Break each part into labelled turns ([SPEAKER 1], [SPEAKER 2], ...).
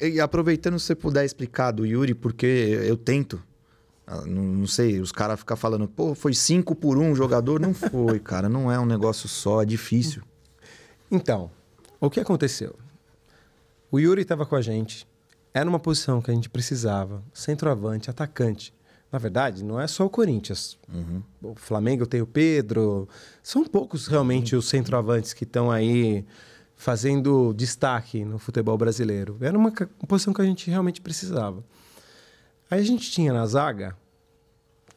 [SPEAKER 1] E, aproveitando, se você puder explicar do Yuri, porque eu tento. Ah, Não, não sei, os caras ficam falando, pô, foi cinco por um jogador. Não foi, cara. Não é um negócio só, é difícil.
[SPEAKER 2] Então, o que aconteceu? O Yuri estava com a gente. Era uma posição que a gente precisava. Centroavante, atacante. Na verdade, não é só o Corinthians. O Flamengo tem o Pedro. São poucos realmente os centroavantes que estão aí fazendo destaque no futebol brasileiro. Era uma posição que a gente realmente precisava. Aí a gente tinha na zaga,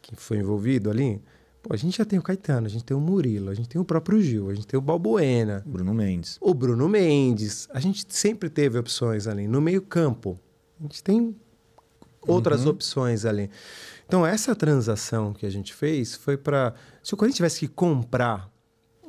[SPEAKER 2] que foi envolvido ali, pô, a gente já tem o Caetano, a gente tem o Murilo, a gente tem o próprio Gil, a gente tem o Balbuena,
[SPEAKER 1] Bruno Mendes.
[SPEAKER 2] o Bruno Mendes. A gente sempre teve opções ali. No meio-campo, a gente tem outras opções ali. Então, essa transação que a gente fez foi para. Se o Corinthians tivesse que comprar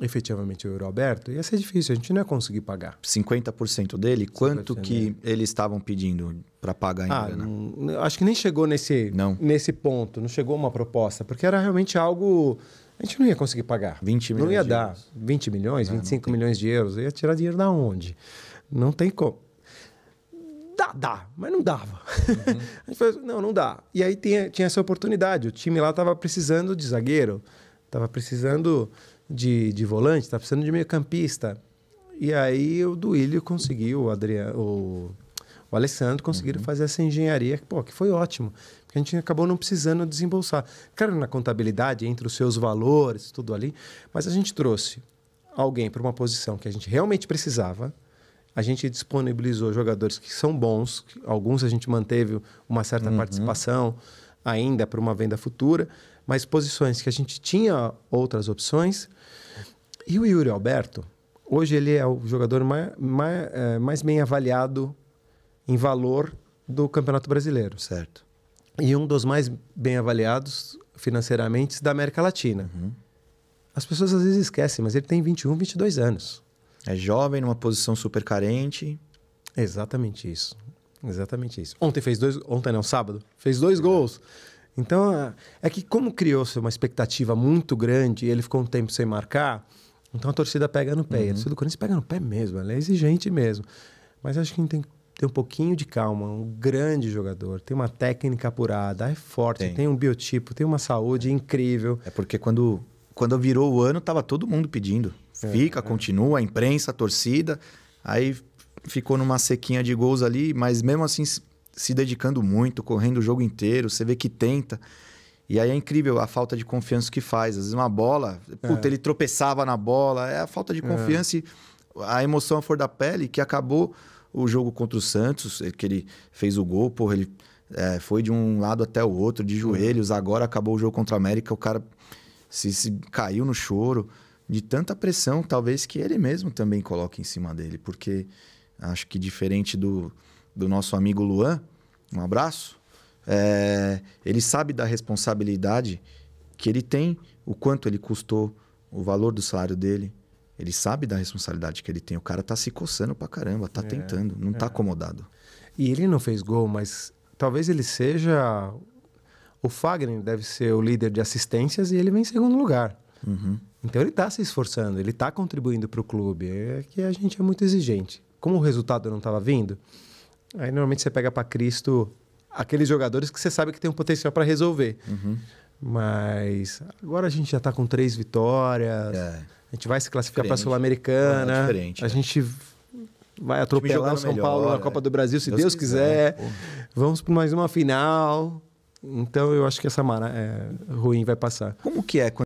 [SPEAKER 2] efetivamente o Euro Alberto, ia ser difícil, a gente não ia conseguir pagar.
[SPEAKER 1] 50% dele, quanto
[SPEAKER 2] 50%
[SPEAKER 1] que eles estavam pedindo para pagar em
[SPEAKER 2] Ah, não- acho que nem chegou nesse,
[SPEAKER 1] Não.
[SPEAKER 2] nesse ponto, não chegou uma proposta, porque era realmente algo. A gente não ia conseguir pagar.
[SPEAKER 1] 20
[SPEAKER 2] Não
[SPEAKER 1] milhões
[SPEAKER 2] ia
[SPEAKER 1] de
[SPEAKER 2] dar
[SPEAKER 1] euros.
[SPEAKER 2] 20 milhões, 25 milhões de euros. Eu ia tirar dinheiro da onde? Não tem como. Dá, dá, mas não dava. a gente falou, não, não dá. E aí tinha, tinha essa oportunidade. O time lá estava precisando de zagueiro, estava precisando de, de volante, estava precisando de meio-campista. E aí o Duílio conseguiu, o Adriano, o, o Alessandro conseguiram fazer essa engenharia, que, pô, que foi ótimo. Porque a gente acabou não precisando desembolsar. Claro, na contabilidade, entre os seus valores, tudo ali, mas a gente trouxe alguém para uma posição que a gente realmente precisava. A gente disponibilizou jogadores que são bons, alguns a gente manteve uma certa participação ainda para uma venda futura, mas posições que a gente tinha outras opções. E o Yuri Alberto, hoje ele é o jogador mais, mais, eh, mais bem avaliado em valor do Campeonato Brasileiro
[SPEAKER 1] Certo.
[SPEAKER 2] e um dos mais bem avaliados financeiramente da América Latina. As pessoas às vezes esquecem, mas ele tem 21, 22 anos.
[SPEAKER 1] É jovem, numa posição super carente.
[SPEAKER 2] Exatamente isso. Exatamente isso. Ontem fez dois. Ontem não, sábado. Fez dois gols. Então, ah, é que como criou-se uma expectativa muito grande e ele ficou um tempo sem marcar, então a torcida pega no pé. E a torcida do Corinthians pega no pé mesmo, ela é exigente mesmo. Mas acho que a gente tem que ter um pouquinho de calma. Um grande jogador, tem uma técnica apurada, é forte,
[SPEAKER 1] Tem.
[SPEAKER 2] tem, um biotipo, tem uma saúde incrível.
[SPEAKER 1] É porque quando, quando virou o ano, tava todo mundo pedindo. Fica, continua, a imprensa, a torcida. Aí ficou numa sequinha de gols ali, mas mesmo assim se- dedicando muito, correndo o jogo inteiro, você vê que tenta. E aí é incrível a falta de confiança que faz. Às vezes uma bola, puta, ele tropeçava na bola, é a falta de confiança e a emoção à flor da pele que acabou o jogo contra o Santos, eh, que ele fez o gol, porra, ele eh, foi de um lado até o outro, de joelhos, agora acabou o jogo contra o América, o cara se, se caiu no choro. De tanta pressão, talvez que ele mesmo também coloque em cima dele, porque acho que diferente do, do nosso amigo Luan, um abraço, é, ele sabe da responsabilidade que ele tem, o quanto ele custou, o valor do salário dele. Ele sabe da responsabilidade que ele tem. O cara tá se coçando pra caramba, tá tentando, não tá acomodado.
[SPEAKER 2] E ele não fez gol, mas talvez ele seja. O Fagner deve ser o líder de assistências e ele vem em segundo lugar. Então ele está se esforçando, ele está contribuindo para o clube. É que a gente é muito exigente. Como o resultado não estava vindo, aí normalmente você pega para Cristo aqueles jogadores que você sabe que tem um potencial para resolver. Mas agora a gente já está com três vitórias.
[SPEAKER 1] É.
[SPEAKER 2] A gente vai se classificar para a. Sul-Americana.
[SPEAKER 1] É diferente,
[SPEAKER 2] a
[SPEAKER 1] é.
[SPEAKER 2] gente vai atropelar o São
[SPEAKER 1] melhor,
[SPEAKER 2] Paulo na
[SPEAKER 1] é.
[SPEAKER 2] Copa do Brasil, se
[SPEAKER 1] Deus
[SPEAKER 2] Deus,
[SPEAKER 1] quiser,
[SPEAKER 2] quiser. Vamos para mais uma final. Então eu acho que essa mara é, ruim vai passar.
[SPEAKER 1] Como que é quando